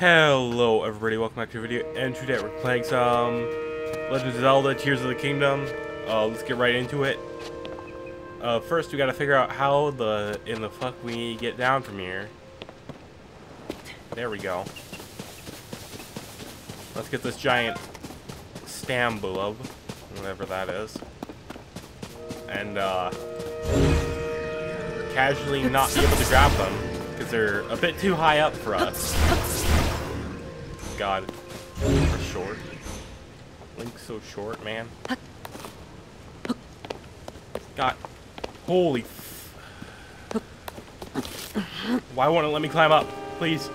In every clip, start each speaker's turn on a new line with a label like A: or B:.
A: Hello everybody, welcome back to a video, and today we're playing some Legend of Zelda Tears of the Kingdom. Uh, let's get right into it. Uh, first we gotta figure out how the, in the fuck we get down from here. There we go. Let's get this giant Stambulb, whatever that is. And, uh, casually not be able to grab them, because they're a bit too high up for us. God. We're short. Link's so short, man. God. Holy Why won't it let me climb up? Please.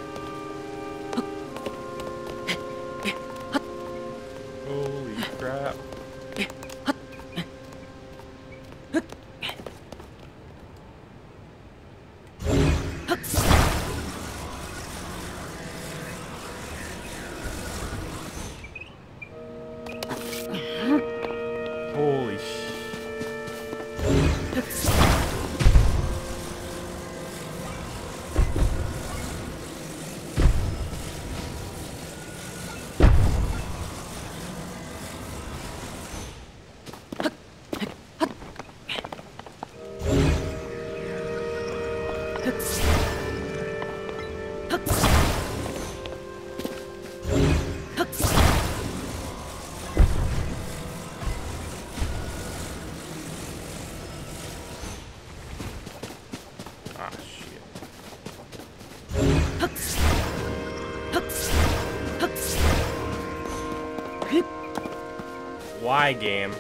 A: Why, game?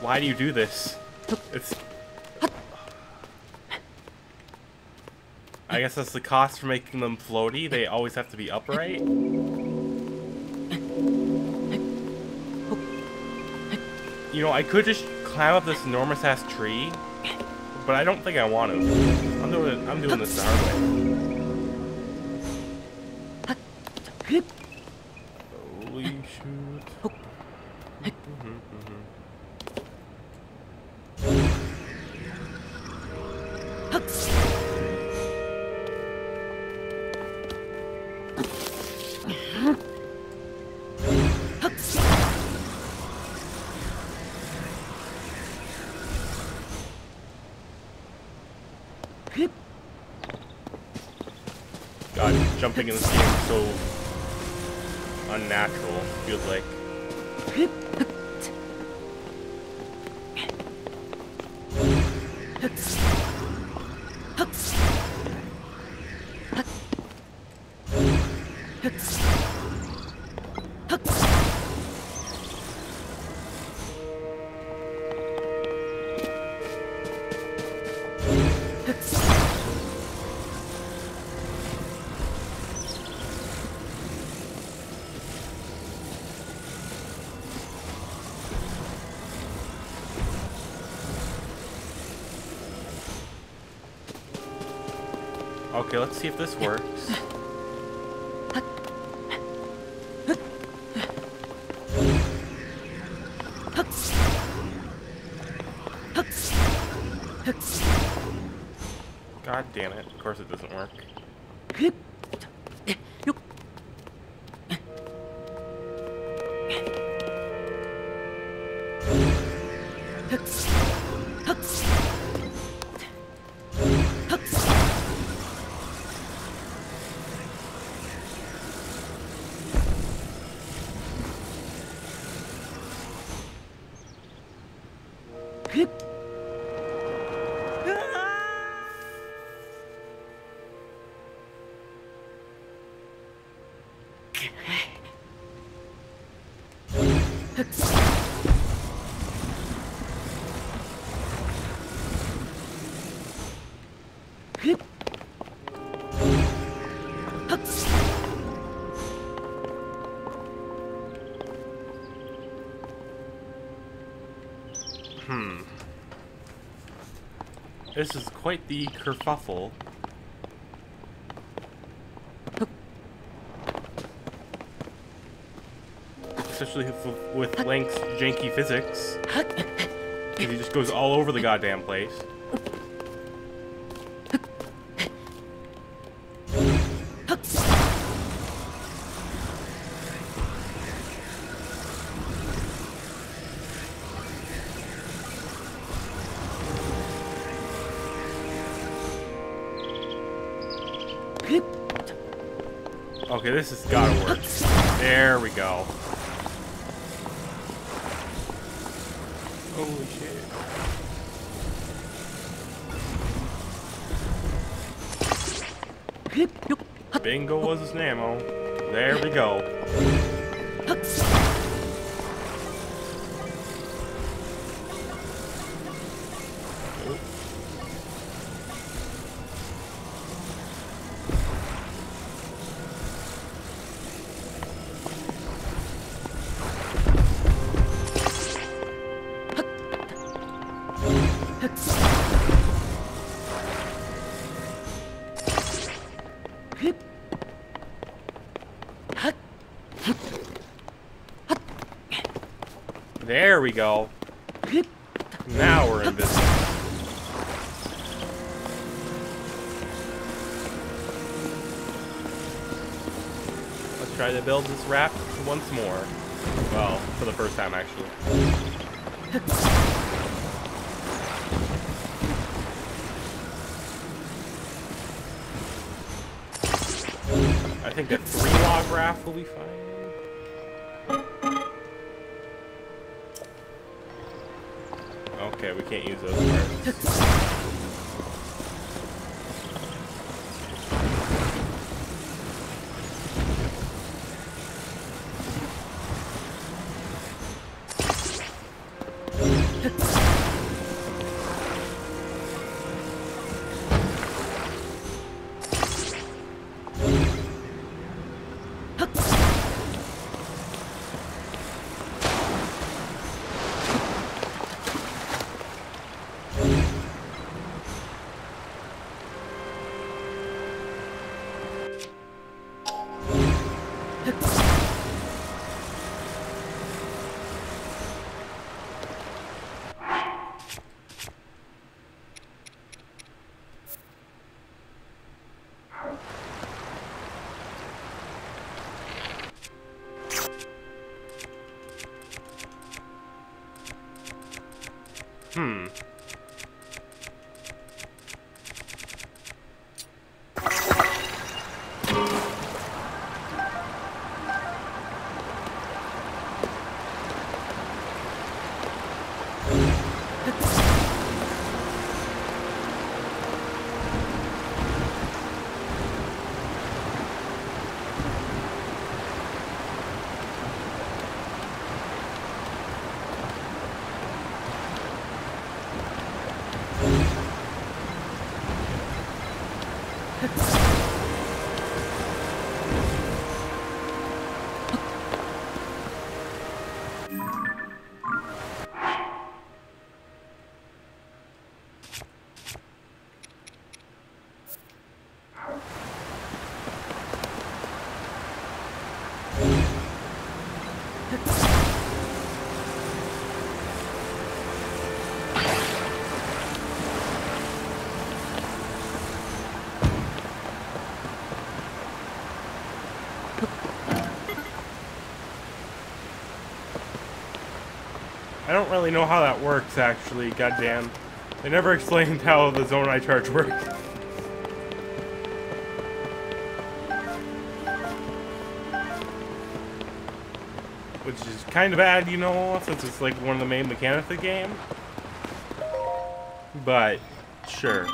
A: Why do you do this? It's... I guess that's the cost for making them floaty. They always have to be upright. You know, I could just climb up this enormous ass tree, but I don't think I want to. I'm doing. I'm doing this the hard way. Jumping in this game is so unnatural. Feels like. Okay, let's see if this works. God damn it. Of course it doesn't work. This is quite the kerfuffle. Especially with, Link's janky physics. he just goes all over the goddamn place. This has gotta work. There we go. Holy shit. Bingo was his ammo. There we go. Go. Now we're invisible. Let's try to build this raft once more. Well, for the first time, actually. I think a three log raft will be fine. Okay, we can't use those. Don't really know how that works, actually, goddamn. They never explained how the Zonai charge works. Which is kind of bad, you know, since it's like one of the main mechanics of the game. But, sure.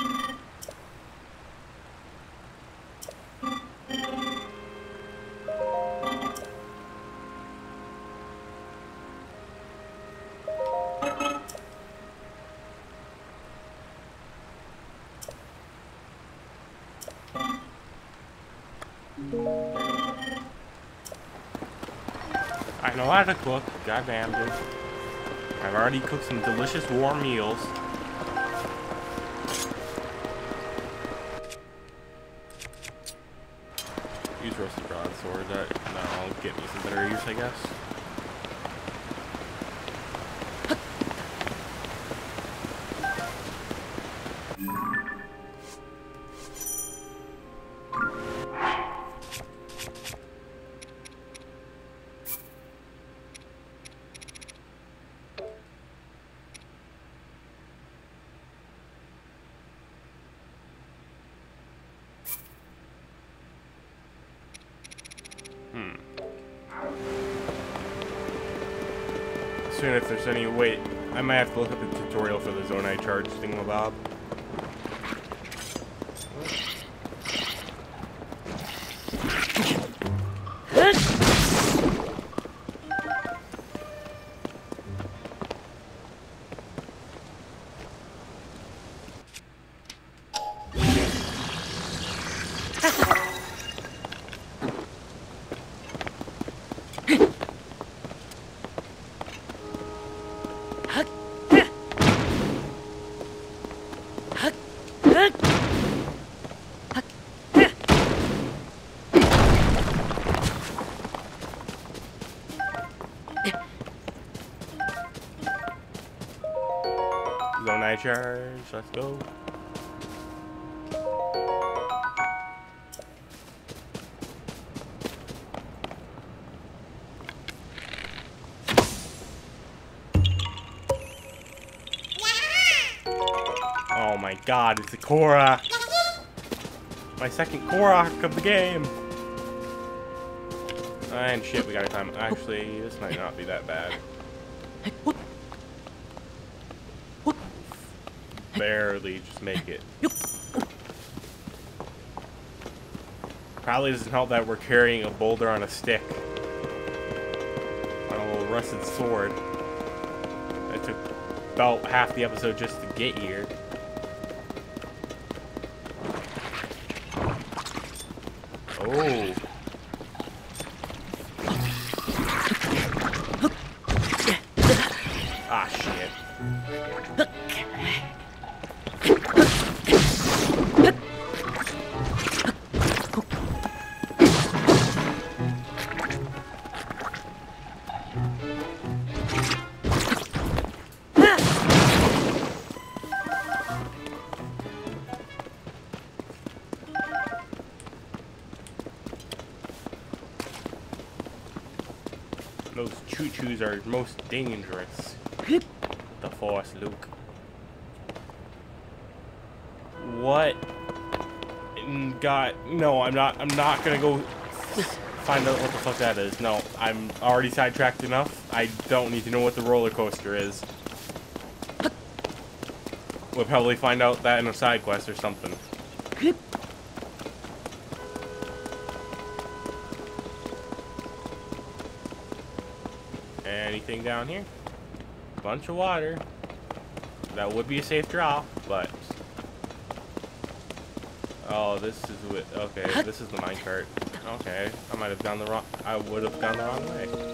A: I know how to cook, goddamn dude. I've already cooked some delicious warm meals. Use roasted broadsword, that, that'll get me some better use, I guess. Wondering if there's any way... I might have to look up the tutorial for the Zonai charge thingamabob. Zonai charge, let's go. Oh my god, it's a Korok! My second Korok of the game! And shit, we gotta time. Actually, this might not be that bad. Barely just make it. Probably doesn't help that we're carrying a boulder on a stick. On a little rusted sword. That took about half the episode just to get here. Oh. Are most dangerous. The Force, Luke. What? God, no, I'm not. I'm not gonna go find out what the fuck that is. No, I'm already sidetracked enough. I don't need to know what the roller coaster is. We'll probably find out that in a side quest or something. Anything down here? Bunch of water. That would be a safe draw, but... Oh, this is what... Okay, this is the minecart. Okay, I might have gone the wrong... I would have gone the wrong way.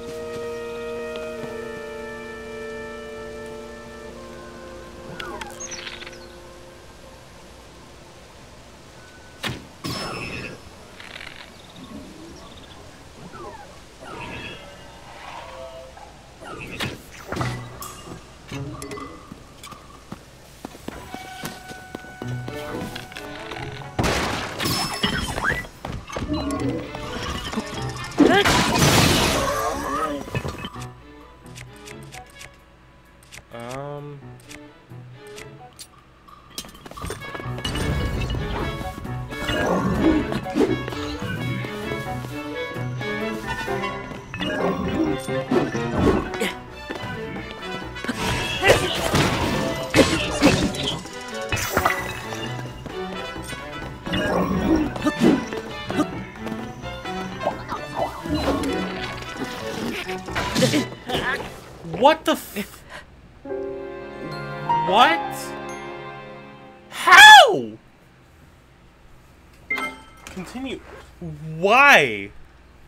A: What the f- What? How? Continue. Why?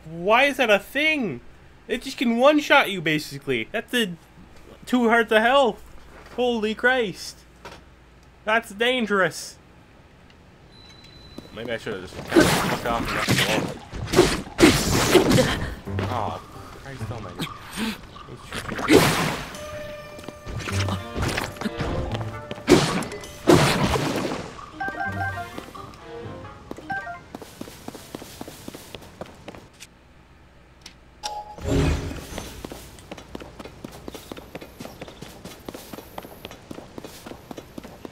A: Why is that a thing? It just can one-shot you, basically. That's a two hearts of health. Holy Christ. That's dangerous. Maybe I should have just fucked off and left it alone. Oh, Christ almighty.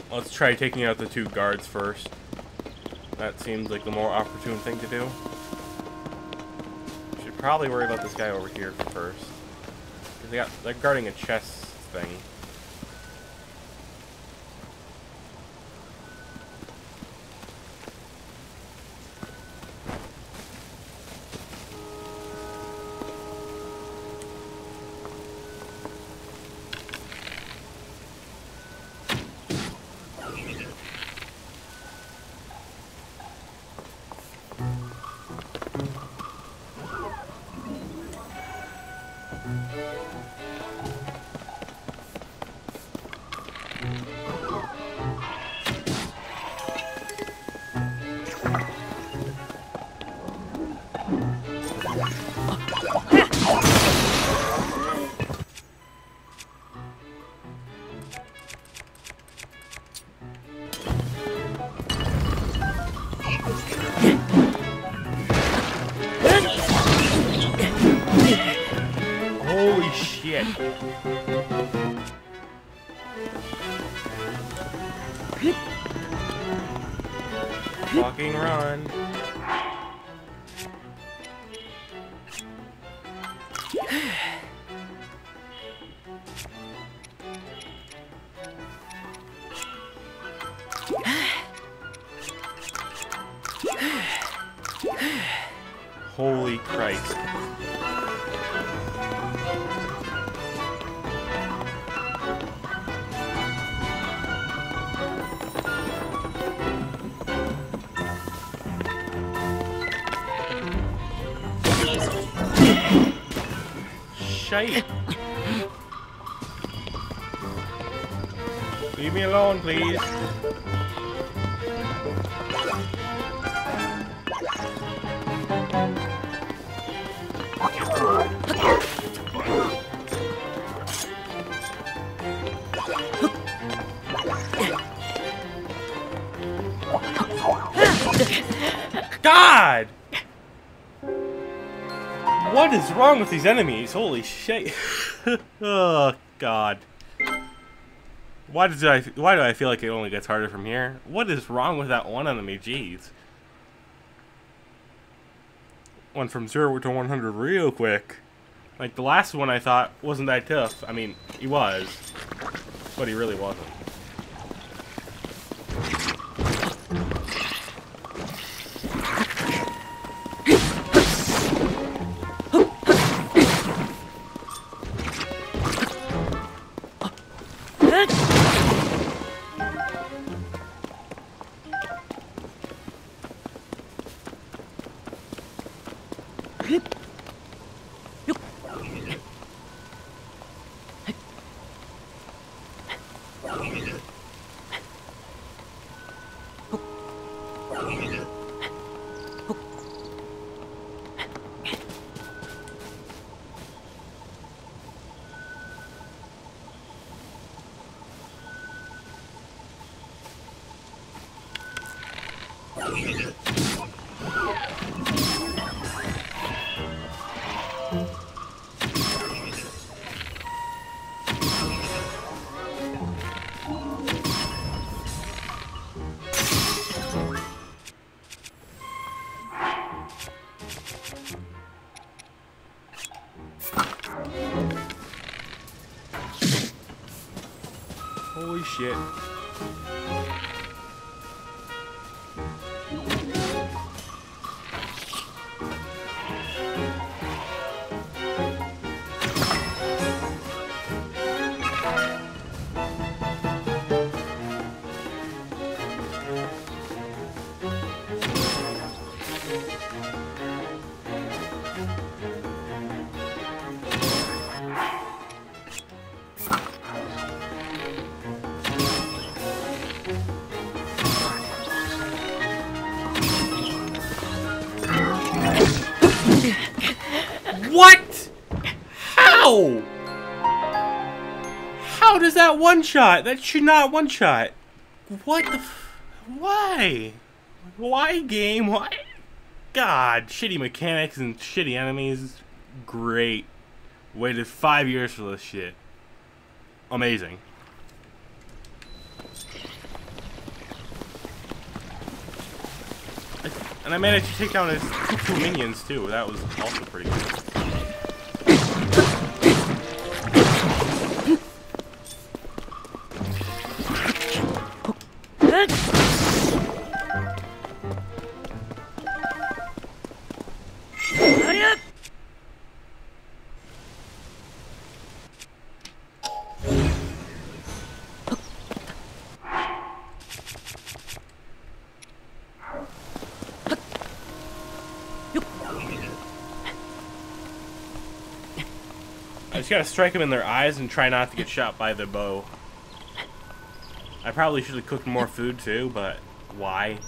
A: Let's try taking out the two guards first. That seems like the more opportune thing to do. Should probably worry about this guy over here first. They got, they're guarding a chest thing. Holy Holy Christ. Leave me alone, please. What is wrong with these enemies? Holy shit. oh, God. Why does I why do I feel like it only gets harder from here? What is wrong with that one enemy? Jeez. Went from 0 to 100 real quick. Like the last one I thought wasn't that tough. I mean, he was, but he really wasn't. Shit. What? How? How does that one shot? That should not one shot. What the? F why? Why game? Why? God, shitty mechanics and shitty enemies. Great. Waited five years for this shit. Amazing. And I managed to take down his two minions too. That was also pretty good. Just gotta strike them in their eyes and try not to get shot by the bow. I probably should have cooked more food too, but why?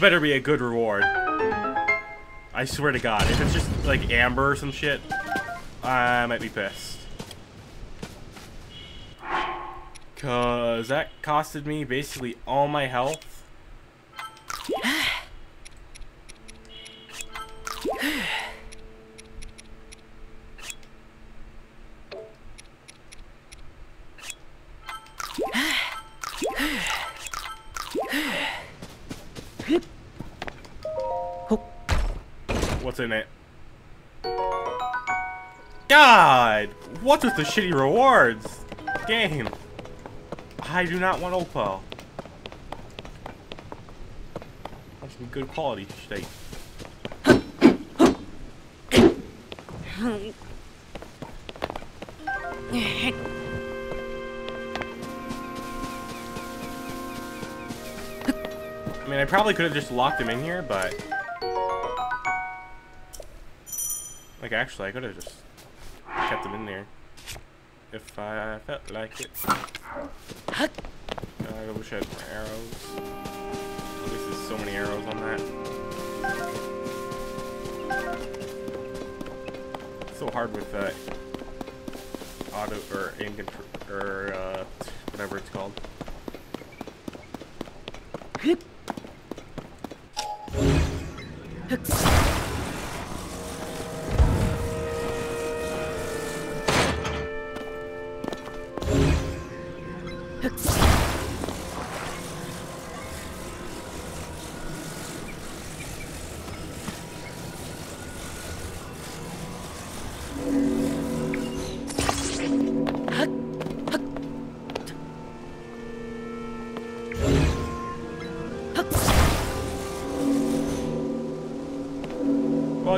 A: Better be a good reward. I swear to God, if it's just like amber or some shit, I might be pissed. Cause that costed me basically all my health. What's with the shitty rewards? Game. I do not want Opal. Want some good quality steak. I mean, I probably could have just locked him in here, but... Like, actually, I could have just kept him in there. If I felt like it. I wish I had more arrows. At least there's so many arrows on that. It's so hard with uh, auto or aim control or uh, whatever it's called.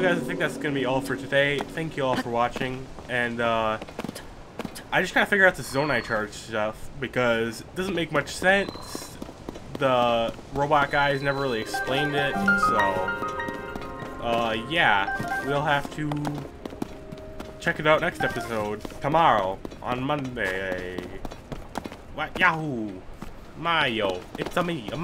A: Well guys, I think that's going to be all for today. Thank you all for watching, and uh, I just gotta figure out this Zonai charge stuff, because it doesn't make much sense. The robot guys never really explained it, so... Uh, yeah, we'll have to check it out next episode, tomorrow, on Monday. What? Yahoo! Mayo, it's a me, a